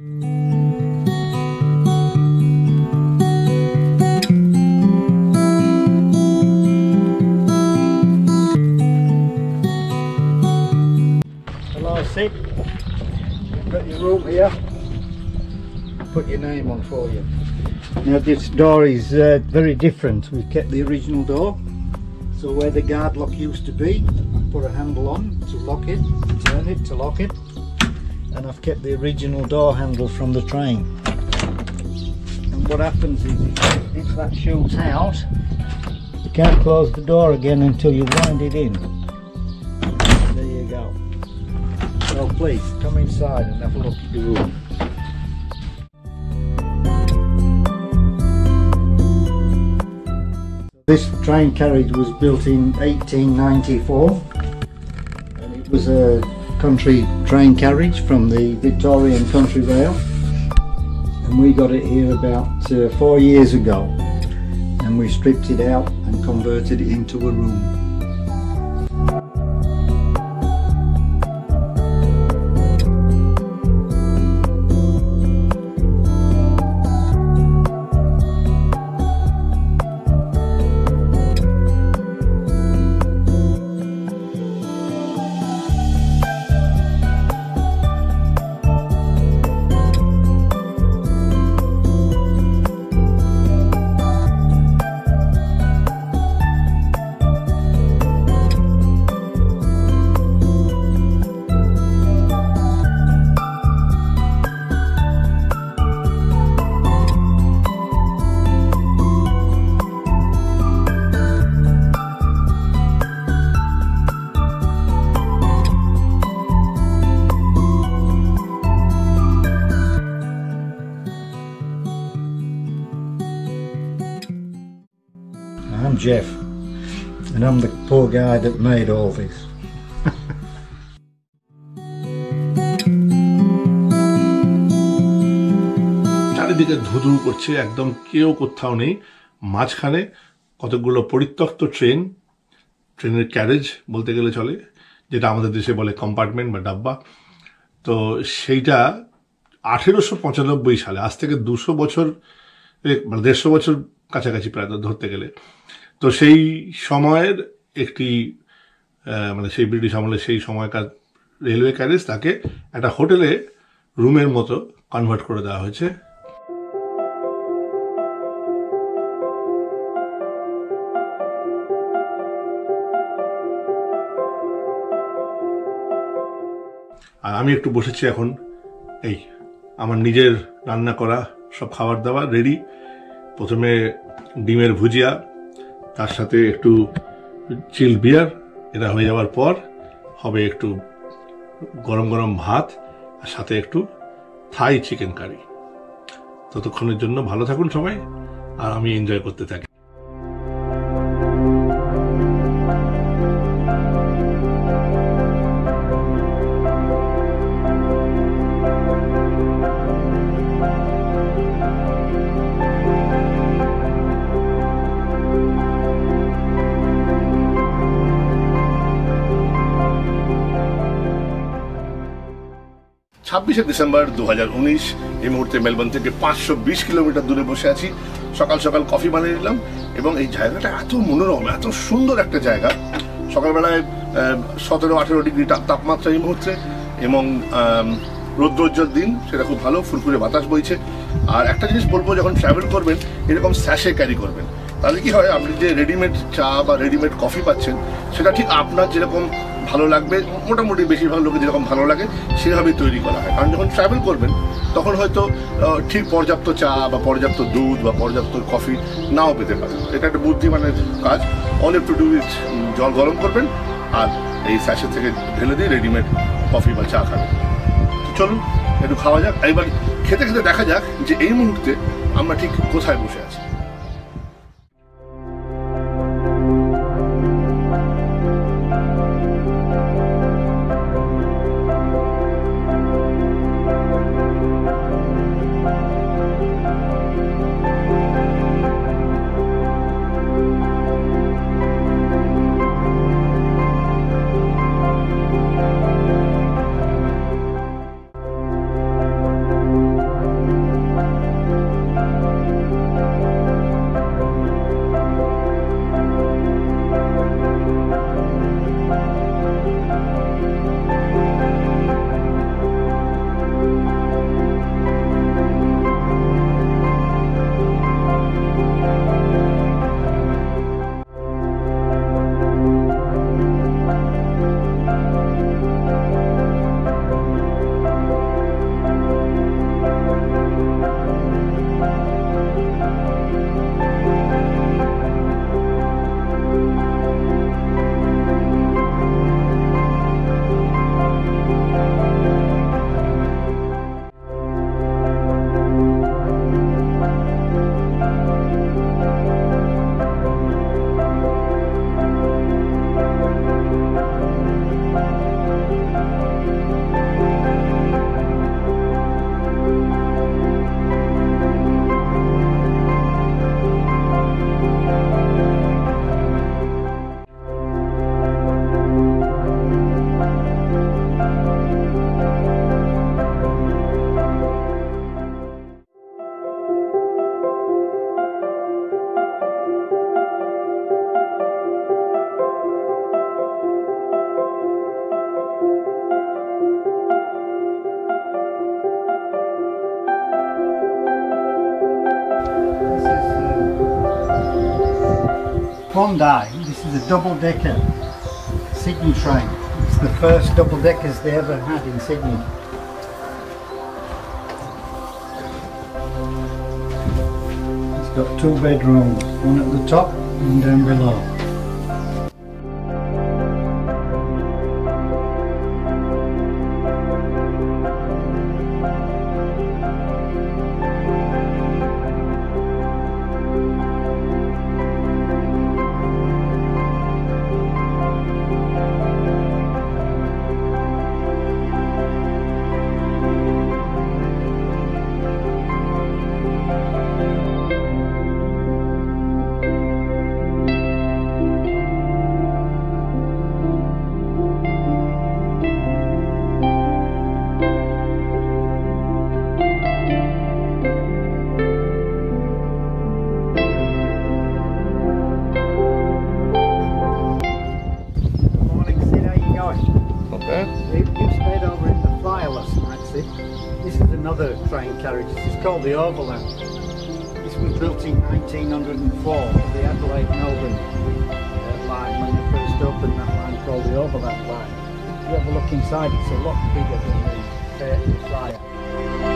Hello, Sid. Got your room here. Put your name on for you. Now this door is uh, very different. We've kept the original door. So where the guard lock used to be, I put a handle on to lock it, turn it to lock it. And I've kept the original door handle from the train. And what happens is if, that shoots out, you can't close the door again until you wind it in. There you go. So please come inside and have a look at the room. This train carriage was built in 1894 and it was a country train carriage from the Victorian Country Rail and we got it here about uh, four years ago and we stripped it out and converted it into a room. I'm Jeff, and I'm the poor guy that made all this. চারিদিকে ধুধু করছে একদম কেউ কোথাও নেই। মাঝখানে কতগুলো পরিত্যক্ত ট্রেন ট্রেনের ক্যারেজ বলতে গেলে চলে যেটা আমাদের দেশে বলে কম্পার্টমেন্ট বা ডাব্বা। তো সেইটা আঠেরোশো পঁচানব্বই সালে আজ থেকে দুশো বছর মানে দেড়শো বছর কাছাকাছি প্রায় ধরতে গেলে। তো সেই সময়ের একটি মানে সেই ব্রিটিশ আমলে সেই সময়কার রেলওয়ে ক্যারেজ তাকে একটা হোটেলে রুমের মতো কনভার্ট করে দেওয়া হয়েছে। আর আমি একটু বসেছি এখন, এই আমার নিজের রান্না করা, সব খাবার দাবার রেডি প্রথমে ডিমের ভুজিয়া তার সাথে একটু চিল বিয়ার এটা হয়ে যাওয়ার পর হবে একটু গরম গরম ভাত, আর সাথে একটু থাই চিকেন কারি। ততক্ষণের জন্য ভালো থাকুন সবাই, আর আমি এনজয় করতে থাকি। ছাব্বিশে ডিসেম্বর দু হাজার উনিশ, এই মুহূর্তে মেলবোর্ন থেকে পাঁচশো বিশ কিলোমিটার দূরে বসে আছি। সকাল সকাল কফি বানিয়ে নিলাম এবং এই জায়গাটা এত মনোরম, এত সুন্দর একটা জায়গা। সকালবেলায় সতেরো, আঠেরো ডিগ্রি তাপমাত্রা এই মুহূর্তে এবং রৌদ্রোজ্জ্বল দিন, সেটা খুব ভালো, ফুরফুরে বাতাস বইছে। আর একটা জিনিস বলব, যখন ট্রাভেল করবেন, এরকম স্যাশে ক্যারি করবেন। তাহলে কি হয়, আপনি যে রেডিমেড চা বা রেডিমেড কফি পাচ্ছেন, সেটা ঠিক আপনার যেরকম ভালো লাগবে, মোটামুটি বেশিরভাগ লোকের যেরকম ভালো লাগে, সেভাবেই তৈরি করা হয়। কারণ যখন ট্রাভেল করবেন, তখন হয়তো ঠিক পর্যাপ্ত চা বা পর্যাপ্ত দুধ বা পর্যাপ্ত কফি নাও পেতে পারেন। এটা একটা বুদ্ধিমানের কাজ। অল টু ডু উইথ জল গরম করবেন আর এই স্যাশে থেকে ঢেলে দিয়ে রেডিমেড কফি বা চা খাবেন। চলুন, একটু খাওয়া যাক। এবার খেতে খেতে দেখা যাক যে এই মুহূর্তে আমরা ঠিক কোথায় বসে আছি। Bondi. This is a double-decker Sydney train. It's the first double-deckers they ever had in Sydney. It's got two bedrooms, one at the top and down below. The Overland. This was built in 1904 for the Adelaide Melbourne uh, line when they first opened that line called the Overland line. If you have a look inside, it's a lot bigger than the, the flyer.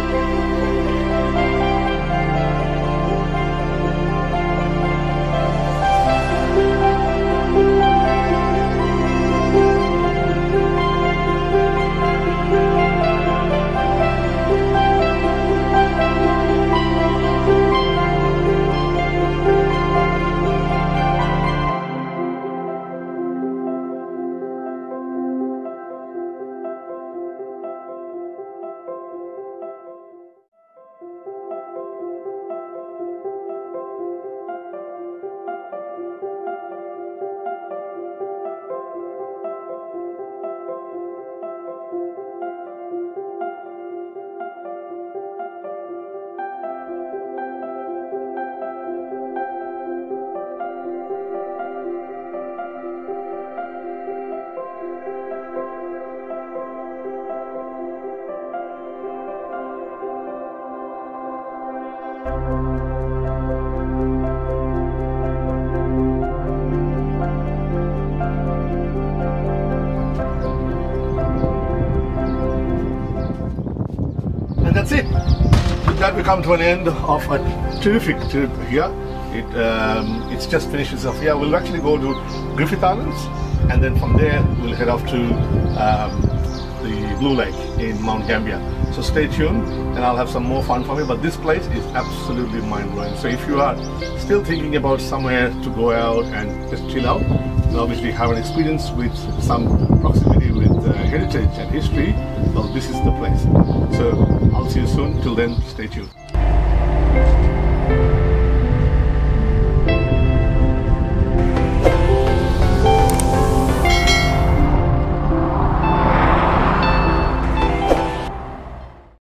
That's it. With that, we come to an end of a terrific trip here. It um, it's just finishes off here. We'll actually go to Griffith Islands, and then from there we'll head off to um, the Blue Lake in Mount Gambier. So stay tuned, and I'll have some more fun for you. But this place is absolutely mind blowing. So if you are still thinking about somewhere to go out and just chill out, and obviously have an experience with some heritage and history, well, this is the place. So I'll see you soon. Till then, stay tuned.